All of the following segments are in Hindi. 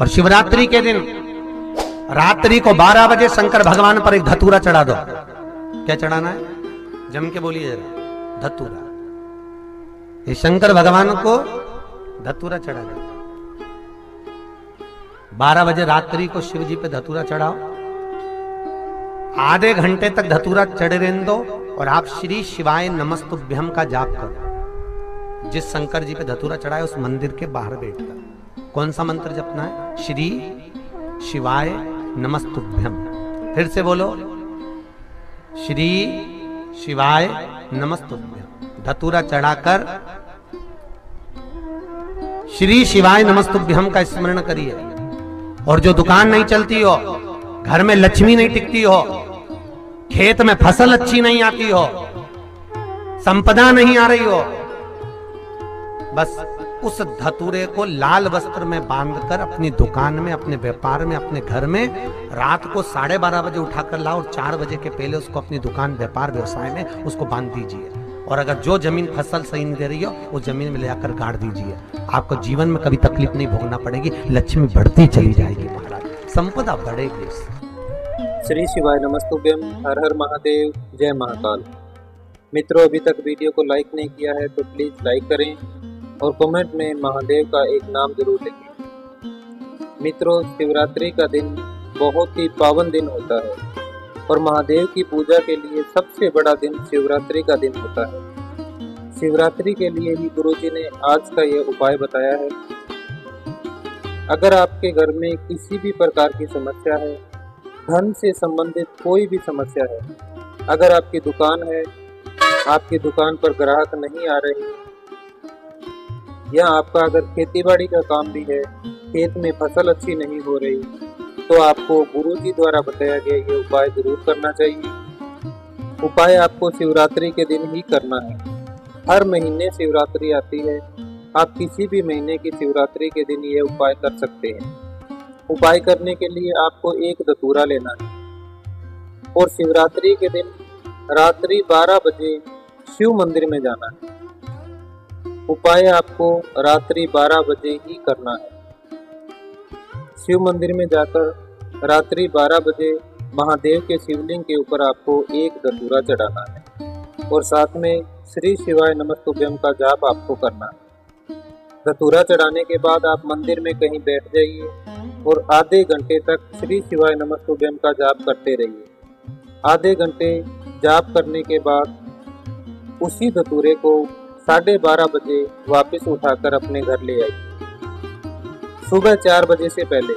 और शिवरात्रि के दिन रात्रि को 12 बजे शंकर भगवान पर एक धतूरा चढ़ा दो। क्या चढ़ाना है? जम के बोलिए जरा। धतूरा। ये शंकर भगवान को धतूरा चढ़ा दो। 12 बजे रात्रि को शिव जी पे धतूरा चढ़ाओ। आधे घंटे तक धतूरा चढ़े रहने दो और आप श्री शिवाय नमस्तुभ्यम का जाप करो। जिस शंकर जी पे धतूरा चढ़ाए, उस मंदिर के बाहर बैठकर कौन सा मंत्र जपना है? श्री शिवाय नमस्तुभ्यम। फिर से बोलो। श्री शिवाय नमस्तुभ्यम। धतूरा चढ़ाकर श्री शिवाय नमस्तुभ्यम का स्मरण करिए। और जो दुकान नहीं चलती हो, घर में लक्ष्मी नहीं टिकती हो, खेत में फ़सल अच्छी नहीं आती हो, संपदा नहीं आ रही हो बस उस धतूरे को लाल वस्त्र में बांधकर अपनी दुकान में, अपने व्यापार में, अपने घर में रात को साढ़े बारह बजे उठाकर लाओ और चार बजे के पहले उसको अपनी दुकान, व्यापार, व्यवसाय में उसको बाँध दीजिए। और अगर जो ज़मीन फ़सल सही नहीं दे रही हो वो ज़मीन में ले जाकर गाड़ दीजिए। आपको जीवन में कभी तकलीफ़ नहीं भोगना पड़ेगी, लक्ष्मी बढ़ती चली जाएगी महाराज। संपदा बढ़ेगी। श्री शिवाय नमस्तुभ्यम, हर हर महादेव, जय महाकाल। मित्रों, अभी तक वीडियो को लाइक नहीं किया है तो प्लीज़ लाइक करें। और कमेंट में महादेव का एक नाम ज़रूर लिखें मित्रों, शिवरात्रि का दिन बहुत ही पावन दिन होता है और महादेव की पूजा के लिए सबसे बड़ा दिन शिवरात्रि का दिन होता है। शिवरात्रि के लिए ही गुरु जी ने आज का यह उपाय बताया है। अगर आपके घर में किसी भी प्रकार की समस्या है, धन से संबंधित कोई भी समस्या है, अगर आपकी दुकान है, आपकी दुकान पर ग्राहक नहीं आ रहे या आपका अगर खेतीबाड़ी का काम भी है, खेत में फ़सल अच्छी नहीं हो रही तो आपको गुरु जी द्वारा बताया गया ये उपाय ज़रूर करना चाहिए। उपाय आपको शिवरात्रि के दिन ही करना है। हर महीने शिवरात्रि आती है। आप किसी भी महीने की शिवरात्रि के दिन ये उपाय कर सकते हैं। उपाय करने के लिए आपको एक दतूरा लेना है। और शिवरात्रि के दिन रात्रि 12 बजे शिव मंदिर में जाना है। उपाय आपको रात्रि 12 बजे ही करना है। शिव मंदिर में जाकर रात्रि 12 बजे महादेव के शिवलिंग के ऊपर आपको एक दतूरा चढ़ाना है और साथ में श्री शिवाय नमस्तुभ्यम का जाप आपको करना है। दतूरा चढ़ाने के बाद आप मंदिर में कहीं बैठ जाइए और आधे घंटे तक श्री शिवाय नमस्तुभ्यम का जाप करते रहिए। आधे घंटे जाप करने के बाद उसी धतूरे को साढ़े बारह बजे वापस उठाकर अपने घर ले आई। सुबह चार बजे से पहले,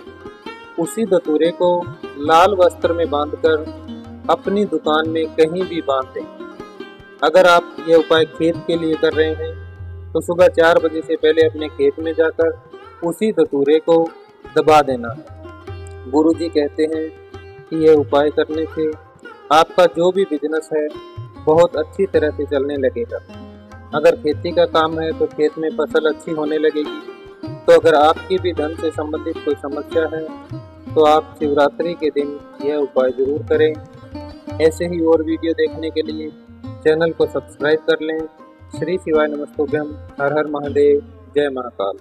उसी धतूरे को लाल वस्त्र में बांधकर अपनी दुकान में कहीं भी बाँध दें। अगर आप ये उपाय खेत के लिए कर रहे हैं तो सुबह चार बजे से पहले अपने खेत में जाकर उसी धतूरे को दबा देना। गुरु जी कहते हैं कि यह उपाय करने से आपका जो भी बिज़नेस है, बहुत अच्छी तरह से चलने लगेगा। अगर खेती का काम है तो खेत में फ़सल अच्छी होने लगेगी। तो अगर आपकी भी धन से संबंधित कोई समस्या है तो आप शिवरात्रि के दिन यह उपाय ज़रूर करें। ऐसे ही और वीडियो देखने के लिए चैनल को सब्सक्राइब कर लें। श्री शिवाय नमस्तुभ्यम। हर हर महादेव। जय महाकाल।